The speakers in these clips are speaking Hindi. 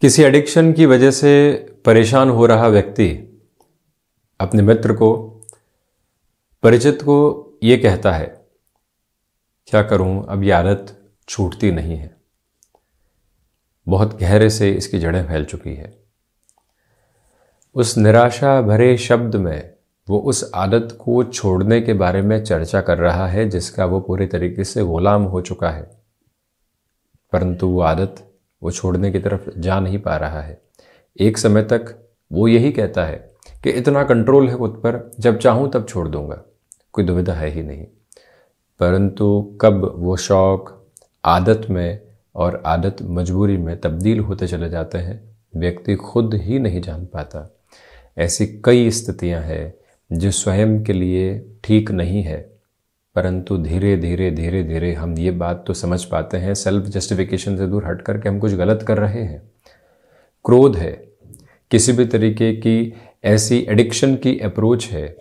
किसी एडिक्शन की वजह से परेशान हो रहा व्यक्ति अपने मित्र को, परिचित को यह कहता है, क्या करूँ? अब ये आदत छूटती नहीं है। बहुत गहरे से इसकी जड़ें फैल चुकी है। उस निराशा भरे शब्द में वो उस आदत को छोड़ने के बारे में चर्चा कर रहा है जिसका वो पूरे तरीके से गुलाम हो चुका है। परंतु वो आदत वो छोड़ने की तरफ़ जा नहीं पा रहा है। एक समय तक वो यही कहता है कि इतना कंट्रोल है खुद पर, जब चाहूँ तब छोड़ दूँगा। कोई दुविधा है ही नहीं। परंतु कब वो शौक, आदत में और आदत मजबूरी में तब्दील होते चले जाते हैं, व्यक्ति खुद ही नहीं जान पाता। ऐसी कई स्थितियाँ हैं जो स्वयं के लिए ठीक नहीं है। परंतु धीरे धीरे धीरे धीरे हम ये बात तो समझ पाते हैं सेल्फ जस्टिफिकेशन से दूर हट करके हम कुछ गलत कर रहे हैं। क्रोध है। किसी भी तरीके की ऐसी एडिक्शन की अप्रोच है,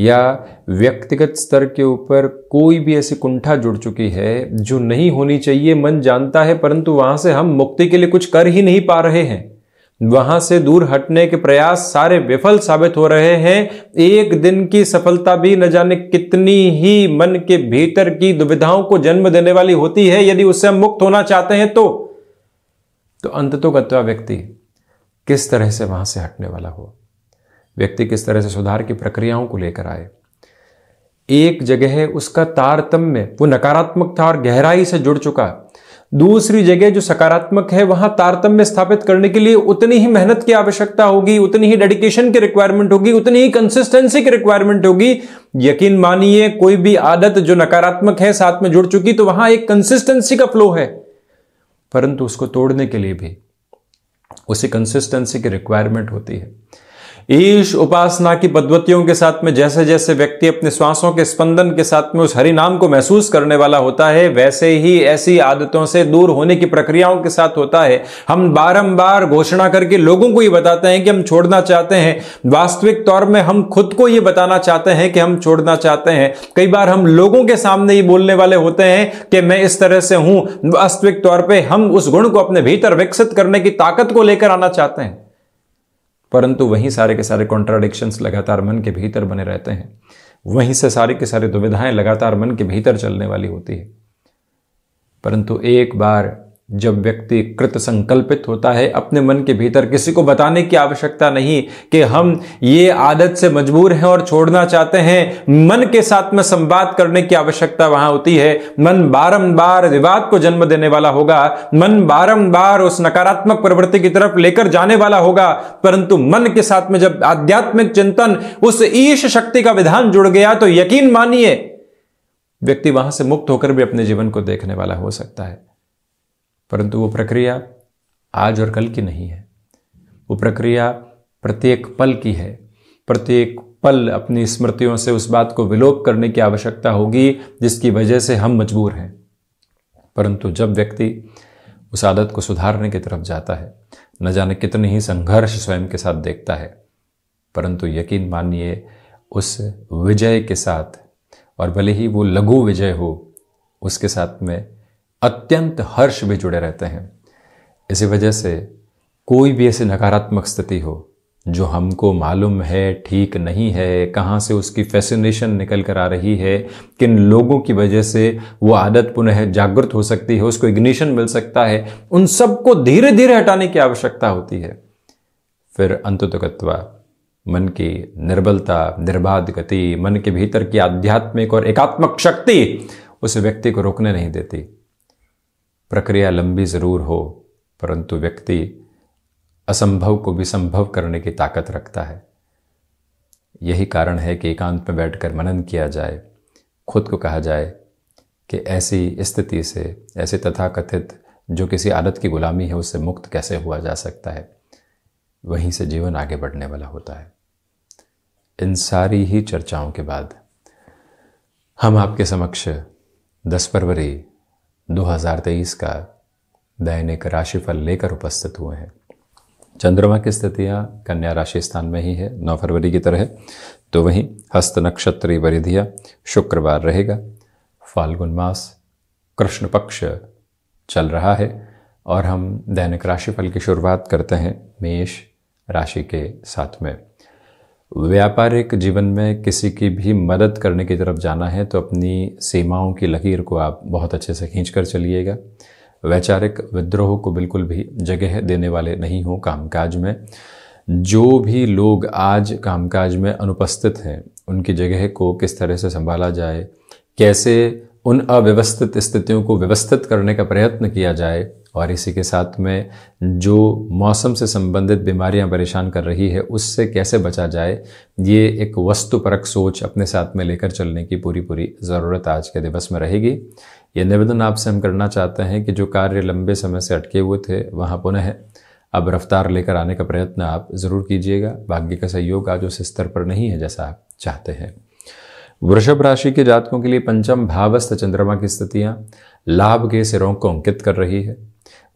या व्यक्तिगत स्तर के ऊपर कोई भी ऐसी कुंठा जुड़ चुकी है जो नहीं होनी चाहिए, मन जानता है, परंतु वहाँ से हम मुक्ति के लिए कुछ कर ही नहीं पा रहे हैं। वहाँ से दूर हटने के प्रयास सारे विफल साबित हो रहे हैं। एक दिन की सफलता भी न जाने कितनी ही मन के भीतर की दुविधाओं को जन्म देने वाली होती है। यदि उससे हम मुक्त होना चाहते हैं तो तो अंत तो गत्वा व्यक्ति किस तरह से वहाँ से हटने वाला हो? व्यक्ति किस तरह से सुधार की प्रक्रियाओं को लेकर आए? एक जगह उसका तारतम्य वो नकारात्मक था और गहराई से जुड़ चुका। दूसरी जगह जो सकारात्मक है, वहाँ तारतम्य स्थापित करने के लिए उतनी ही मेहनत की आवश्यकता होगी, उतनी ही डेडिकेशन की रिक्वायरमेंट होगी, उतनी ही कंसिस्टेंसी की रिक्वायरमेंट होगी। यकीन मानिए, कोई भी आदत जो नकारात्मक है, साथ में जुड़ चुकी तो वहाँ एक कंसिस्टेंसी का फ्लो है। परंतु उसको तोड़ने के लिए भी उसी कंसिस्टेंसी की रिक्वायरमेंट होती है। ईश उपासना की पद्धतियों के साथ में जैसे जैसे व्यक्ति अपने श्वासों के स्पंदन के साथ में उस हरि नाम को महसूस करने वाला होता है, वैसे ही ऐसी आदतों से दूर होने की प्रक्रियाओं के साथ होता है। हम बारंबार घोषणा करके लोगों को ये बताते हैं कि हम छोड़ना चाहते हैं। वास्तविक तौर में हम खुद को ये बताना चाहते हैं कि हम छोड़ना चाहते हैं। कई बार हम लोगों के सामने ये बोलने वाले होते हैं कि मैं इस तरह से हूँ। वास्तविक तौर पर हम उस गुण को अपने भीतर विकसित करने की ताकत को लेकर आना चाहते हैं। परंतु वहीं सारे के सारे कॉन्ट्राडिक्शंस लगातार मन के भीतर बने रहते हैं। वहीं से सारी के सारी दुविधाएँ लगातार मन के भीतर चलने वाली होती है। परंतु एक बार जब व्यक्ति कृत संकल्पित होता है, अपने मन के भीतर किसी को बताने की आवश्यकता नहीं कि हम ये आदत से मजबूर हैं और छोड़ना चाहते हैं। मन के साथ में संवाद करने की आवश्यकता वहाँ होती है। मन बारंबार विवाद को जन्म देने वाला होगा। मन बारंबार उस नकारात्मक प्रवृत्ति की तरफ़ लेकर जाने वाला होगा। परंतु मन के साथ में जब आध्यात्मिक चिंतन उस ईश शक्ति का विधान जुड़ गया तो यकीन मानिए, व्यक्ति वहाँ से मुक्त होकर भी अपने जीवन को देखने वाला हो सकता है। परंतु वो प्रक्रिया आज और कल की नहीं है। वो प्रक्रिया प्रत्येक पल की है। प्रत्येक पल अपनी स्मृतियों से उस बात को विलोप करने की आवश्यकता होगी जिसकी वजह से हम मजबूर हैं। परंतु जब व्यक्ति उस आदत को सुधारने की तरफ़ जाता है, न जाने कितने ही संघर्ष स्वयं के साथ देखता है, परंतु यकीन मानिए उस विजय के साथ, और भले ही वो लघु विजय हो, उसके साथ में अत्यंत हर्ष भी जुड़े रहते हैं। इसी वजह से कोई भी ऐसी नकारात्मक स्थिति हो, जो हमको मालूम है ठीक नहीं है, कहाँ से उसकी फैसिनेशन निकल कर आ रही है, किन लोगों की वजह से वो आदत पुनः जागृत हो सकती है, उसको इग्निशन मिल सकता है, उन सबको धीरे धीरे हटाने की आवश्यकता होती है। फिर अंतुतकत्वा मन की निर्बलता, निर्बाध गति, मन के भीतर की आध्यात्मिक और एकात्मक शक्ति उस व्यक्ति को रोकने नहीं देती। प्रक्रिया लंबी ज़रूर हो, परंतु व्यक्ति असंभव को भी संभव करने की ताकत रखता है। यही कारण है कि एकांत में बैठकर मनन किया जाए। खुद को कहा जाए कि ऐसी स्थिति से, ऐसे तथाकथित जो किसी आदत की गुलामी है, उससे मुक्त कैसे हुआ जा सकता है? वहीं से जीवन आगे बढ़ने वाला होता है। इन सारी ही चर्चाओं के बाद हम आपके समक्ष 10 फरवरी 2023 का दैनिक राशिफल लेकर उपस्थित हुए हैं। चंद्रमा की स्थितियाँ कन्या राशि स्थान में ही है 9 फरवरी की तरह। तो वहीं हस्त नक्षत्री वरिधिया शुक्रवार रहेगा। फाल्गुन मास कृष्ण पक्ष चल रहा है और हम दैनिक राशिफल की शुरुआत करते हैं मेष राशि के साथ में। व्यापारिक जीवन में किसी की भी मदद करने की तरफ़ जाना है तो अपनी सीमाओं की लकीर को आप बहुत अच्छे से खींच कर चलिएगा। वैचारिक विद्रोह को बिल्कुल भी जगह देने वाले नहीं हो कामकाज में। जो भी लोग आज कामकाज में अनुपस्थित हैं, उनकी जगह को किस तरह से संभाला जाए, कैसे उन अव्यवस्थित स्थितियों को व्यवस्थित करने का प्रयत्न किया जाए और इसी के साथ में जो मौसम से संबंधित बीमारियाँ परेशान कर रही है, उससे कैसे बचा जाए, ये एक वस्तुपरक सोच अपने साथ में लेकर चलने की पूरी पूरी ज़रूरत आज के दिवस में रहेगी। ये निवेदन आपसे हम करना चाहते हैं कि जो कार्य लंबे समय से अटके हुए थे, वहाँ पुनः अब रफ्तार लेकर आने का प्रयत्न आप ज़रूर कीजिएगा। भाग्य का सहयोग आज उस स्तर पर नहीं है जैसा आप चाहते हैं। वृषभ राशि के जातकों के लिए पंचम भावस्थ चंद्रमा की स्थितियाँ, लाभ के सिरों को अंकित कर रही है।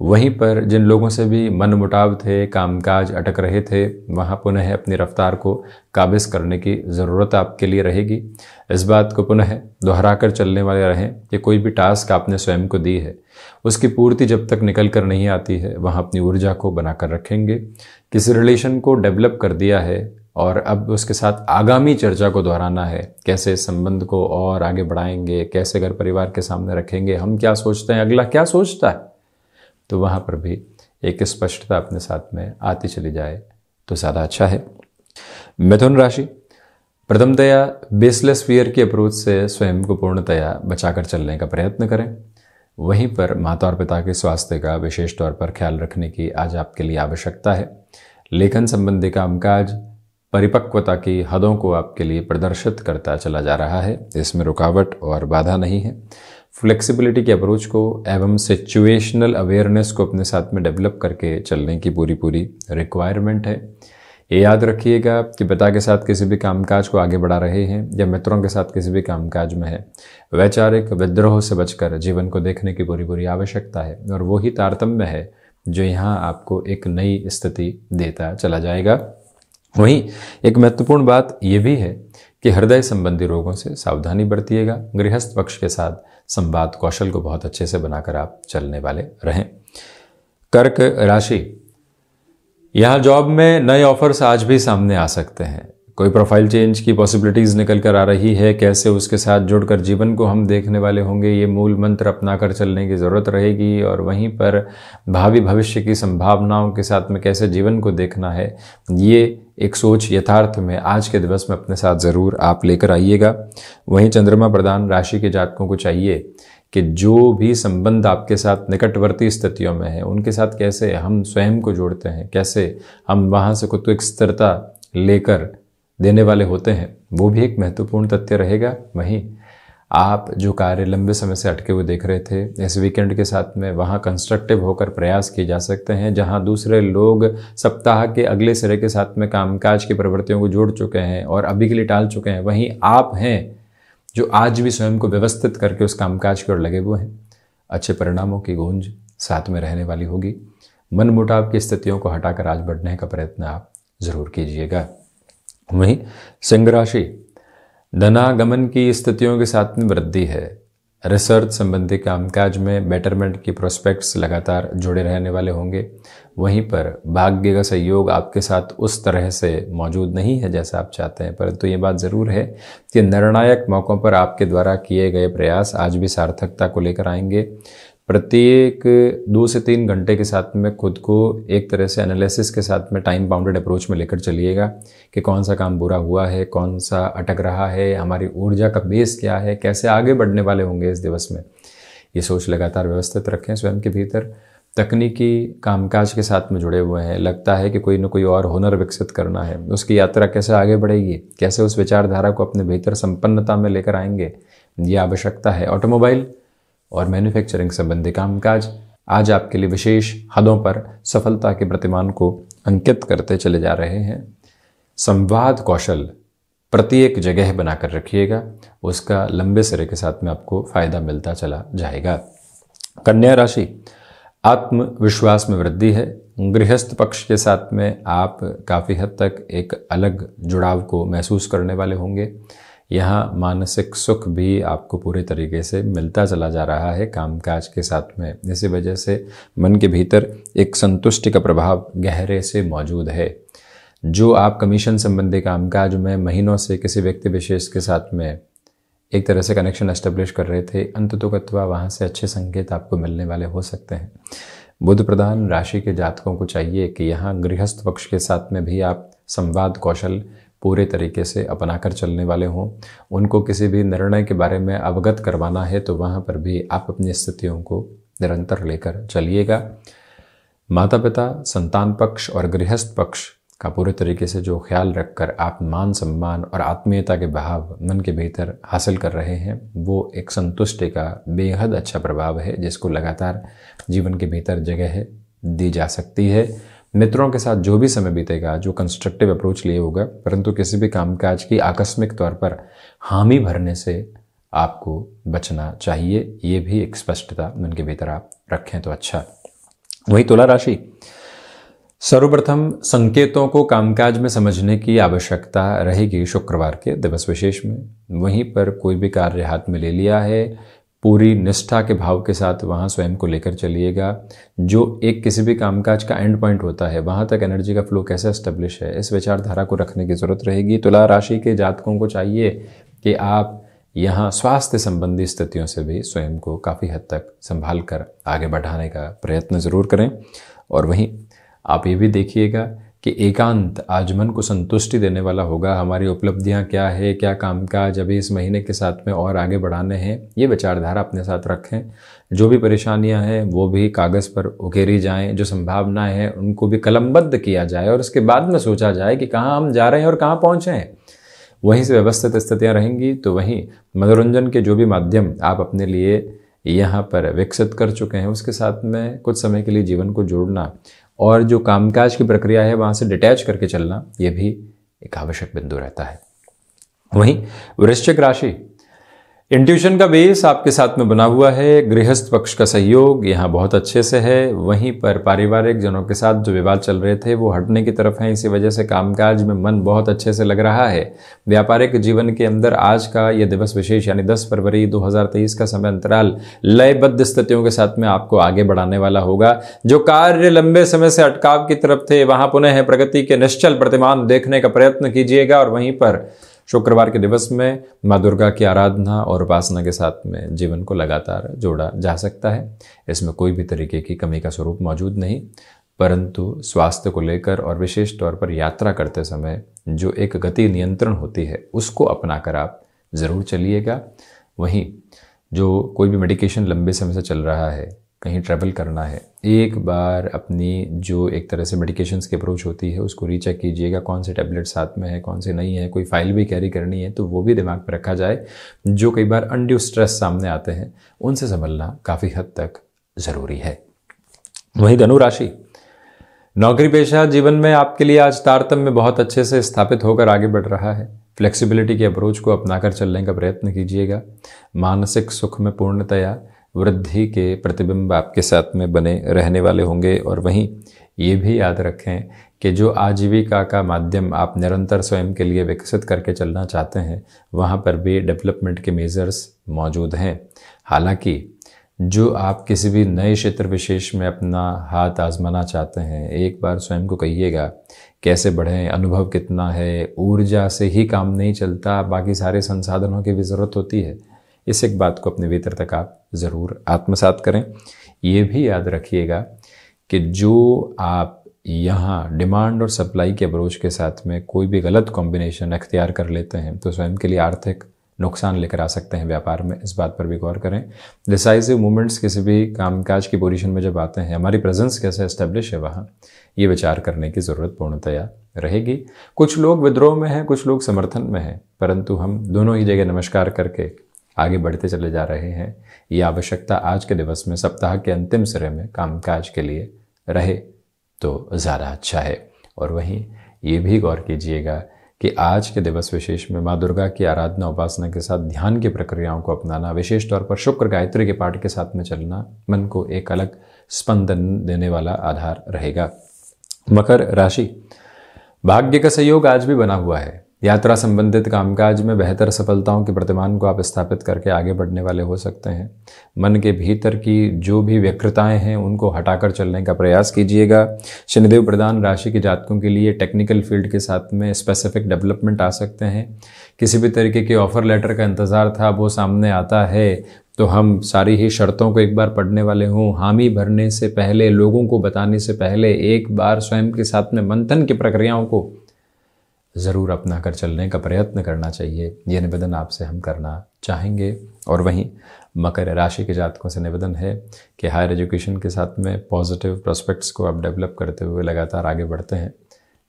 वहीं पर जिन लोगों से भी मन मुटाव थे, कामकाज अटक रहे थे, वहाँ पुनः अपनी रफ्तार को काबिज करने की ज़रूरत आपके लिए रहेगी। इस बात को पुनः दोहरा कर चलने वाले रहें कि कोई भी टास्क आपने स्वयं को दी है। उसकी पूर्ति जब तक निकल कर नहीं आती है, वहाँ अपनी ऊर्जा को बनाकर रखेंगे। किसी रिलेशन को डेवलप कर दिया है और अब उसके साथ आगामी चर्चा को दोहराना है। कैसे संबंध को और आगे बढ़ाएँगे? कैसे घर परिवार के सामने रखेंगे? हम क्या सोचते हैं? अगला क्या सोचता है? तो वहाँ पर भी एक स्पष्टता अपने साथ में आती चली जाए तो ज़्यादा अच्छा है। मिथुन राशि प्रथमतया बेसलेस फियर की अप्रोच से स्वयं को पूर्णतया बचाकर चलने का प्रयत्न करें। वहीं पर माता और पिता के स्वास्थ्य का विशेष तौर पर ख्याल रखने की आज आपके लिए आवश्यकता है। लेखन संबंधी कामकाज, परिपक्वता की हदों को आपके लिए प्रदर्शित करता चला जा रहा है। इसमें रुकावट और बाधा नहीं है। फ्लेक्सिबिलिटी के अप्रोच को एवं सिचुएशनल अवेयरनेस को अपने साथ में डेवलप करके चलने की पूरी पूरी रिक्वायरमेंट है। ये याद रखिएगा कि पिता के साथ किसी भी कामकाज को आगे बढ़ा रहे हैं या मित्रों के साथ किसी भी कामकाज में है। वैचारिक विद्रोह से बचकर जीवन को देखने की पूरी पूरी आवश्यकता है और वही तारतम्य है जो यहाँ आपको एक नई स्थिति देता चला जाएगा। वहीं एक महत्वपूर्ण बात यह भी है कि हृदय संबंधी रोगों से सावधानी बरतिएगा। गृहस्थ पक्ष के साथ संवाद कौशल को बहुत अच्छे से बनाकर आप चलने वाले रहें। कर्क राशि। यहाँ जॉब में नए ऑफर्स आज भी सामने आ सकते हैं। कोई प्रोफ़ाइल चेंज की पॉसिबिलिटीज़ निकल कर आ रही है, कैसे उसके साथ जुड़कर जीवन को हम देखने वाले होंगे, ये मूल मंत्र अपना कर चलने की ज़रूरत रहेगी, और वहीं पर भावी भविष्य की संभावनाओं के साथ में कैसे जीवन को देखना है, ये एक सोच यथार्थ में आज के दिवस में अपने साथ ज़रूर आप लेकर आइएगा। वहीं चंद्रमा प्रधान राशि के जातकों को चाहिए कि जो भी संबंध आपके साथ निकटवर्ती स्थितियों में है, उनके साथ कैसे हम स्वयं को जोड़ते हैं, कैसे हम वहाँ से खुद को एक स्थिरता लेकर देने वाले होते हैं, वो भी एक महत्वपूर्ण तथ्य रहेगा। वहीं आप जो कार्य लंबे समय से अटके हुए देख रहे थे, इस वीकेंड के साथ में वहाँ कंस्ट्रक्टिव होकर प्रयास किए जा सकते हैं, जहाँ दूसरे लोग सप्ताह के अगले सिरे के साथ में कामकाज की प्रवृत्तियों को जोड़ चुके हैं और अभी के लिए टाल चुके हैं। वहीं आप हैं जो आज भी स्वयं को व्यवस्थित करके उस कामकाज की ओर लगे हुए हैं। अच्छे परिणामों की गूंज साथ में रहने वाली होगी। मन मुटाव की स्थितियों को हटाकर आज बढ़ने का प्रयत्न आप ज़रूर कीजिएगा। वहीं सिंह राशि धनागमन की स्थितियों के साथ में वृद्धि है। रिसर्च संबंधी कामकाज में बेटरमेंट की प्रोस्पेक्ट्स लगातार जुड़े रहने वाले होंगे। वहीं पर भाग्य का सहयोग आपके साथ उस तरह से मौजूद नहीं है जैसा आप चाहते हैं। परंतु तो ये बात ज़रूर है कि निर्णायक मौक़ों पर आपके द्वारा किए गए प्रयास आज भी सार्थकता को लेकर आएँगे। प्रत्येक दो से तीन घंटे के साथ में खुद को एक तरह से एनालिसिस के साथ में टाइम बाउंडेड अप्रोच में लेकर चलिएगा कि कौन सा काम बुरा हुआ है, कौन सा अटक रहा है, हमारी ऊर्जा का बेस क्या है, कैसे आगे बढ़ने वाले होंगे इस दिवस में। ये सोच लगातार व्यवस्थित रखें स्वयं के भीतर। तकनीकी कामकाज के साथ में जुड़े हुए हैं। लगता है कि कोई ना कोई और हुनर विकसित करना है। उसकी यात्रा कैसे आगे बढ़ेगी? कैसे उस विचारधारा को अपने भीतर संपन्नता में लेकर आएँगे? ये आवश्यकता है। ऑटोमोबाइल और मैन्युफैक्चरिंग संबंधी कामकाज आज आपके लिए विशेष हदों पर सफलता के प्रतिमान को अंकित करते चले जा रहे हैं। संवाद कौशल प्रत्येक जगह बनाकर रखिएगा, उसका लंबे सिरे के साथ में आपको फ़ायदा मिलता चला जाएगा। कन्या राशि, आत्मविश्वास में वृद्धि है। गृहस्थ पक्ष के साथ में आप काफ़ी हद तक एक अलग जुड़ाव को महसूस करने वाले होंगे। यहाँ मानसिक सुख भी आपको पूरे तरीके से मिलता चला जा रहा है कामकाज के साथ में। इसी वजह से मन के भीतर एक संतुष्टि का प्रभाव गहरे से मौजूद है। जो आप कमीशन संबंधी कामकाज में महीनों से किसी व्यक्ति विशेष के साथ में एक तरह से कनेक्शन एस्टेब्लिश कर रहे थे, अंत तो कत्वा वहाँ से अच्छे संकेत आपको मिलने वाले हो सकते हैं। बुद्ध प्रधान राशि के जातकों को चाहिए कि यहाँ गृहस्थ पक्ष के साथ में भी आप संवाद कौशल पूरे तरीके से अपनाकर चलने वाले हों। उनको किसी भी निर्णय के बारे में अवगत करवाना है तो वहाँ पर भी आप अपनी स्थितियों को निरंतर लेकर चलिएगा। माता पिता संतान पक्ष और गृहस्थ पक्ष का पूरे तरीके से जो ख्याल रखकर आप मान सम्मान और आत्मीयता के भाव मन के भीतर हासिल कर रहे हैं, वो एक संतुष्टि का बेहद अच्छा प्रभाव है, जिसको लगातार जीवन के भीतर जगह दी जा सकती है। मित्रों के साथ जो भी समय बीतेगा, जो कंस्ट्रक्टिव अप्रोच लिए होगा, परंतु किसी भी कामकाज की आकस्मिक तौर पर हामी भरने से आपको बचना चाहिए, ये भी एक स्पष्टता मन के भीतर आप रखें तो अच्छा। वही तुला राशि। सर्वप्रथम, संकेतों को कामकाज में समझने की आवश्यकता रहेगी शुक्रवार के दिवस विशेष में। वहीं पर कोई भी कार्य हाथ में ले लिया है पूरी निष्ठा के भाव के साथ वहाँ स्वयं को लेकर चलिएगा। जो एक किसी भी कामकाज का एंड पॉइंट होता है, वहाँ तक एनर्जी का फ्लो कैसे एस्टेब्लिश है, इस विचारधारा को रखने की ज़रूरत रहेगी। तुला राशि के जातकों को चाहिए कि आप यहाँ स्वास्थ्य संबंधी स्थितियों से भी स्वयं को काफ़ी हद तक संभाल कर आगे बढ़ाने का प्रयत्न ज़रूर करें। और वहीं आप ये भी देखिएगा कि एकांत आज मन को संतुष्टि देने वाला होगा। हमारी उपलब्धियाँ क्या है, क्या कामकाज अभी इस महीने के साथ में और आगे बढ़ाने हैं, ये विचारधारा अपने साथ रखें। जो भी परेशानियाँ हैं, वो भी कागज़ पर उकेरी जाएँ। जो संभावनाएँ हैं, उनको भी कलमबद्ध किया जाए और उसके बाद में सोचा जाए कि कहाँ हम जा रहे हैं और कहाँ पहुँचे हैं। वहीं से व्यवस्थित स्थितियाँ रहेंगी तो वहीं मनोरंजन के जो भी माध्यम आप अपने लिए यहाँ पर विकसित कर चुके हैं, उसके साथ में कुछ समय के लिए जीवन को जोड़ना और जो कामकाज की प्रक्रिया है, वहाँ से डिटैच करके चलना, ये भी एक आवश्यक बिंदु रहता है। वहीं वृश्चिक राशि इंट्यूशन का बेस आपके साथ में बना हुआ है, गृहस्थ पक्ष का सहयोग यहाँ बहुत अच्छे से है। वहीं पर पारिवारिक जनों के साथ जो विवाद चल रहे थे, वो हटने की तरफ़ हैं। इसी वजह से कामकाज में मन बहुत अच्छे से लग रहा है। व्यापारिक जीवन के अंदर आज का यह दिवस विशेष, यानी 10 फरवरी 2023 का समय अंतराल लयबद्ध स्थितियों के साथ में आपको आगे बढ़ाने वाला होगा। जो कार्य लंबे समय से अटकाव की तरफ़ थे, वहाँ पुनः प्रगति के निश्चल प्रतिमान देखने का प्रयत्न कीजिएगा। और वहीं पर शुक्रवार के दिवस में माँ दुर्गा की आराधना और उपासना के साथ में जीवन को लगातार जोड़ा जा सकता है। इसमें कोई भी तरीके की कमी का स्वरूप मौजूद नहीं, परंतु स्वास्थ्य को लेकर और विशेष तौर पर यात्रा करते समय जो एक गति नियंत्रण होती है, उसको अपनाकर आप ज़रूर चलिएगा। वहीं जो कोई भी मेडिकेशन लंबे समय से चल रहा है कहीं ट्रैवल करना है, एक बार अपनी जो एक तरह से मेडिकेशंस की अप्रोच होती है, उसको रीचेक कीजिएगा, कौन से टैबलेट साथ में है, कौन से नहीं है, कोई फ़ाइल भी कैरी करनी है तो वो भी दिमाग पर रखा जाए, जो कई बार अनड्यू स्ट्रेस सामने आते हैं, उनसे संभलना काफ़ी हद तक ज़रूरी है। वहीं धनु राशि, नौकरी पेशा जीवन में आपके लिए आज तारतम्य बहुत अच्छे से स्थापित होकर आगे बढ़ रहा है। फ्लेक्सिबिलिटी के अप्रोच को अपनाकर चलने का प्रयत्न कीजिएगा। मानसिक सुख में पूर्णतया वृद्धि के प्रतिबिंब आपके साथ में बने रहने वाले होंगे। और वहीं ये भी याद रखें कि जो आजीविका का माध्यम आप निरंतर स्वयं के लिए विकसित करके चलना चाहते हैं, वहाँ पर भी डेवलपमेंट के मेजर्स मौजूद हैं। हालाँकि जो आप किसी भी नए क्षेत्र विशेष में अपना हाथ आजमाना चाहते हैं, एक बार स्वयं को कहिएगा, कैसे बढ़ें, अनुभव कितना है, ऊर्जा से ही काम नहीं चलता, बाकी सारे संसाधनों की भी ज़रूरत होती है इस एक बात को अपने भीतर तक आप ज़रूर आत्मसात करें। ये भी याद रखिएगा कि जो आप यहाँ डिमांड और सप्लाई के अप्रोच के साथ में कोई भी गलत कॉम्बिनेशन अख्तियार कर लेते हैं तो स्वयं के लिए आर्थिक नुकसान लेकर आ सकते हैं व्यापार में। इस बात पर भी गौर करें। डिसाइसिव मूवमेंट्स किसी भी कामकाज की पोजीशन में जब आते हैं, हमारी प्रेजेंस कैसे एस्टेब्लिश है वहाँ, ये विचार करने की ज़रूरत पूर्णतया रहेगी। कुछ लोग विद्रोह में हैं, कुछ लोग समर्थन में हैं, परंतु हम दोनों ही जगह नमस्कार करके आगे बढ़ते चले जा रहे हैं। ये आवश्यकता आज के दिवस में, सप्ताह के अंतिम सिरे में कामकाज के लिए रहे तो ज़्यादा अच्छा है। और वहीं ये भी गौर कीजिएगा कि आज के दिवस विशेष में माँ दुर्गा की आराधना उपासना के साथ ध्यान की प्रक्रियाओं को अपनाना, विशेष तौर पर शुक्र गायत्री के पाठ के साथ में चलना, मन को एक अलग स्पंदन देने वाला आधार रहेगा। मकर राशि, भाग्य का सहयोग आज भी बना हुआ है। यात्रा संबंधित कामकाज में बेहतर सफलताओं के प्रतिमान को आप स्थापित करके आगे बढ़ने वाले हो सकते हैं। मन के भीतर की जो भी व्यक्रताएँ हैं, उनको हटाकर चलने का प्रयास कीजिएगा। शनिदेव प्रदान राशि के जातकों के लिए टेक्निकल फ़ील्ड के साथ में स्पेसिफिक डेवलपमेंट आ सकते हैं। किसी भी तरीके के ऑफ़र लेटर का इंतज़ार था वो सामने आता है तो हम सारी ही शर्तों को एक बार पढ़ने वाले हों। हामी भरने से पहले, लोगों को बताने से पहले, एक बार स्वयं के साथ में मंथन की प्रक्रियाओं को ज़रूर अपना कर चलने का प्रयत्न करना चाहिए। ये निवेदन आपसे हम करना चाहेंगे। और वहीं मकर राशि के जातकों से निवेदन है कि हायर एजुकेशन के साथ में पॉजिटिव प्रोस्पेक्ट्स को आप डेवलप करते हुए लगातार आगे बढ़ते हैं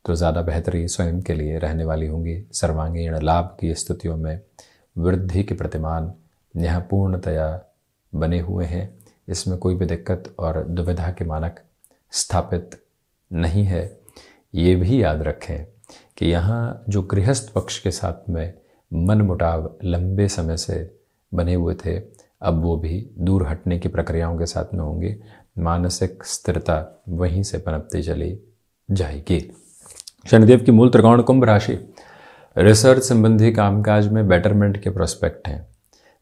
तो ज़्यादा बेहतरी स्वयं के लिए रहने वाली होंगी। सर्वांगीण लाभ की स्थितियों में वृद्धि के प्रतिमान यहाँ पूर्णतया बने हुए हैं। इसमें कोई भी दिक्कत और दुविधा के मानक स्थापित नहीं है। ये भी याद रखें कि यहाँ जो गृहस्थ पक्ष के साथ में मन मुटाव लंबे समय से बने हुए थे, अब वो भी दूर हटने की प्रक्रियाओं के साथ में होंगे। मानसिक स्थिरता वहीं से पनपती चली जाएगी। शनिदेव की मूल त्रिकोण कुंभ राशि। रिसर्च संबंधी कामकाज में बेटरमेंट के प्रोस्पेक्ट हैं।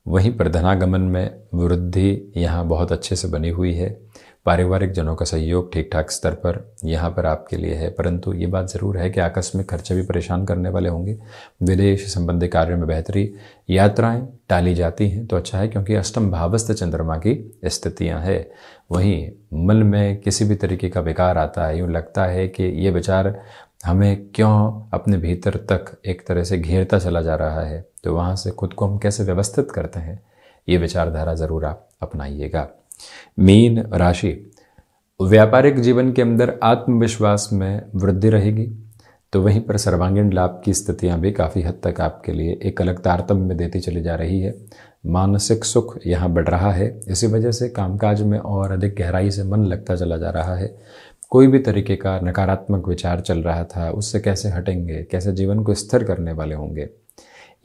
वहीं पर धनागमन में वृद्धि यहाँ बहुत अच्छे से बनी हुई है। पारिवारिक जनों का सहयोग ठीक ठाक स्तर पर यहाँ पर आपके लिए है, परंतु ये बात ज़रूर है कि आकस्मिक खर्चे भी परेशान करने वाले होंगे। विदेश संबंधी कार्यों में बेहतरी, यात्राएँ टाली जाती हैं तो अच्छा है क्योंकि अष्टम भावस्थ चंद्रमा की स्थितियाँ हैं। वहीं मन में किसी भी तरीके का विकार आता है, यूँ लगता है कि ये विचार हमें क्यों अपने भीतर तक एक तरह से घेरता चला जा रहा है तो वहाँ से खुद को हम कैसे व्यवस्थित करते हैं, ये विचारधारा ज़रूर आप अपनाइएगा। मीन राशि, व्यापारिक जीवन के अंदर आत्मविश्वास में वृद्धि रहेगी तो वहीं पर सर्वांगीण लाभ की स्थितियाँ भी काफ़ी हद तक आपके लिए एक अलग तारतम्य देती चली जा रही है। मानसिक सुख यहाँ बढ़ रहा है, इसी वजह से कामकाज में और अधिक गहराई से मन लगता चला जा रहा है। कोई भी तरीके का नकारात्मक विचार चल रहा था, उससे कैसे हटेंगे, कैसे जीवन को स्थिर करने वाले होंगे?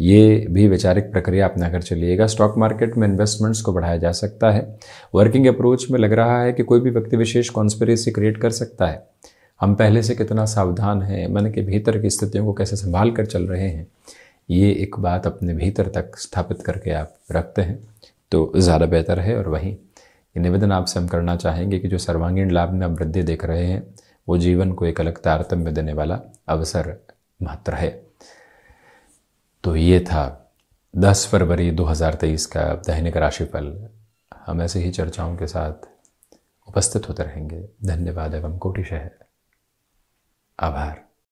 ये भी वैचारिक प्रक्रिया अपना कर चलिएगा। स्टॉक मार्केट में इन्वेस्टमेंट्स को बढ़ाया जा सकता है। वर्किंग अप्रोच में लग रहा है कि कोई भी व्यक्ति विशेष कॉन्स्परेसी क्रिएट कर सकता है। हम पहले से कितना सावधान हैं, मन के भीतर की स्थितियों को कैसे संभाल कर चल रहे हैं, ये एक बात अपने भीतर तक स्थापित करके आप रखते हैं। तो ज़्यादा बेहतर है और वहीं निवेदन आपसे हम करना चाहेंगे कि जो सर्वांगीण लाभ में आप वृद्धि देख रहे हैं, वो जीवन को एक अलग तारतम्य देने वाला अवसर मात्र है। तो ये था 10 फरवरी 2023 का दैनिक राशिफल। हम ऐसे ही चर्चाओं के साथ उपस्थित होते रहेंगे। धन्यवाद एवं कोटिशहर आभार।